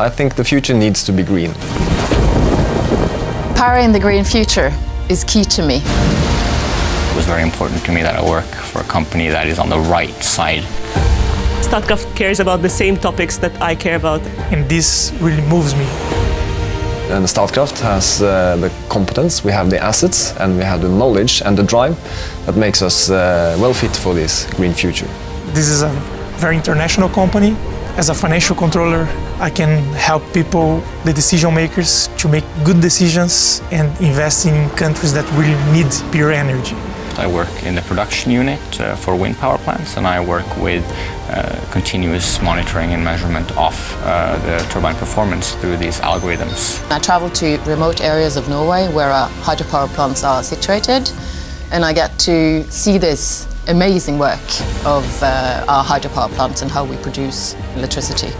I think the future needs to be green. Powering the green future is key to me. It was very important to me that I work for a company that is on the right side. Statkraft cares about the same topics that I care about. And this really moves me. And Statkraft has uh, the competence, we have the assets, and we have the knowledge and the drive that makes us uh, well fit for this green future. This is a very international company. As a financial controller, I can help people, the decision makers, to make good decisions and invest in countries that really need pure energy. I work in the production unit uh, for wind power plants and I work with uh, continuous monitoring and measurement of uh, the turbine performance through these algorithms. I travel to remote areas of Norway where our hydropower plants are situated and I get to see this amazing work of uh, our hydropower plants and how we produce electricity.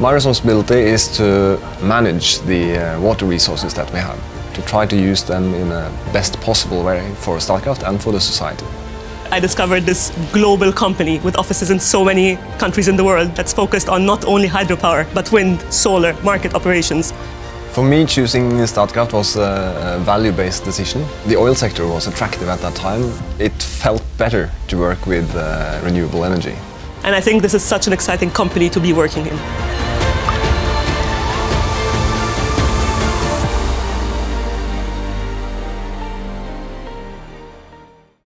My responsibility is to manage the uh, water resources that we have, to try to use them in the best possible way for Statkraft and for the society. I discovered this global company with offices in so many countries in the world that's focused on not only hydropower, but wind, solar, market operations. For me, choosing Statkraft was a value-based decision. The oil sector was attractive at that time. It felt better to work with uh, renewable energy. And I think this is such an exciting company to be working in.